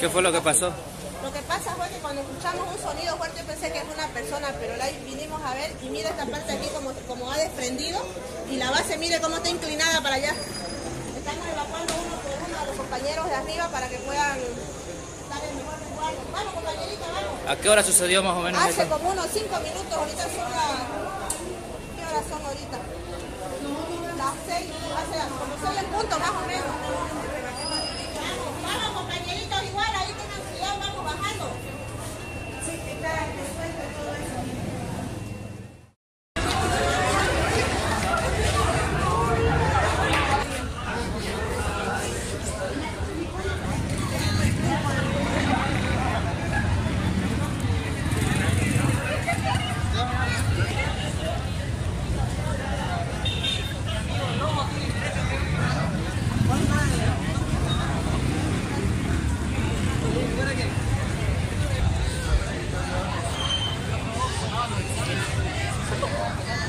¿Qué fue lo que pasó? Lo que pasa fue que cuando escuchamos un sonido fuerte pensé que es una persona, pero la vinimos a ver y mira esta parte aquí como, como ha desprendido y la base mire cómo está inclinada para allá. Estamos evacuando uno por uno a los compañeros de arriba para que puedan estar en mejor resguardo. Vamos compañerita, vamos. ¿A qué hora sucedió más o menos Hace esto? como unos 5 minutos, ahorita son las... ¿Qué horas son ahorita? Las 6, hace como 6 en punto más. すごい。